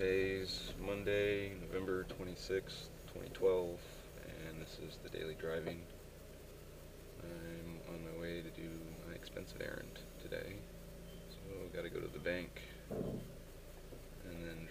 Today's Monday, November 26th, 2012, and this is the daily driving. I'm on my way to do my expensive errand today. So, I've gotta go to the bank and then